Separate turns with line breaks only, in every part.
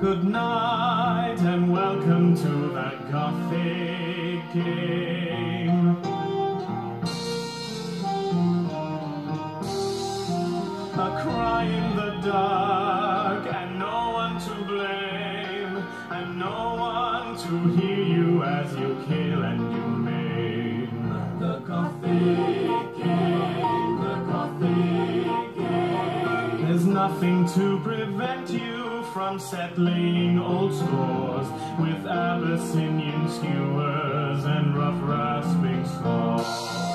Good night and welcome to the gothic game. A cry in the dark and no one to blame and no one to hear you as you kill and you maim. The gothic game, the gothic game. There's nothing to prevent you from settling old scores with Abyssinian skewers and rough rasping saws.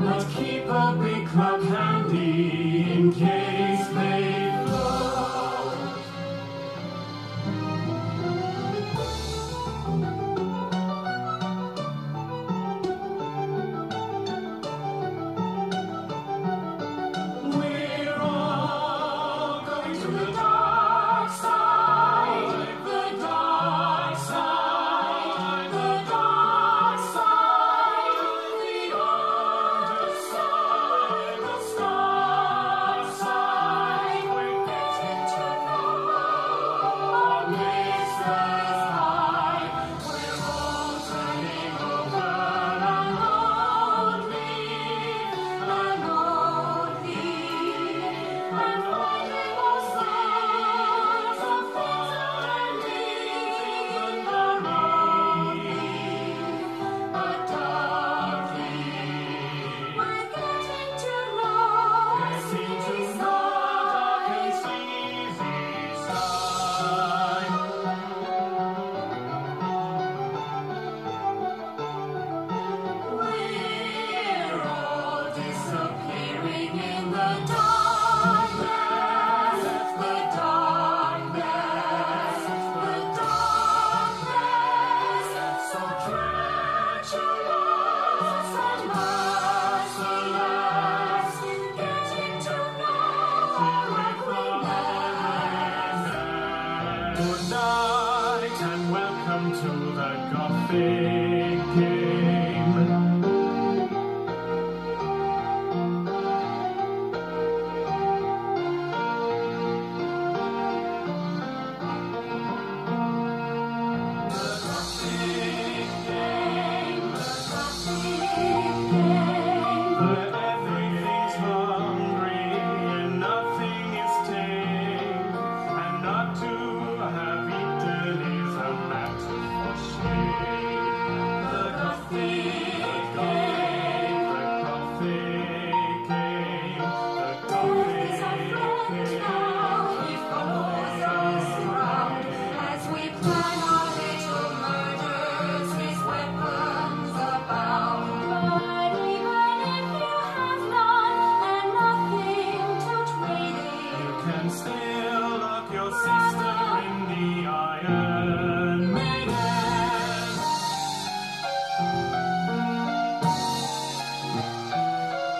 but keep a big club handy in case. Good night, and welcome to the Gothic.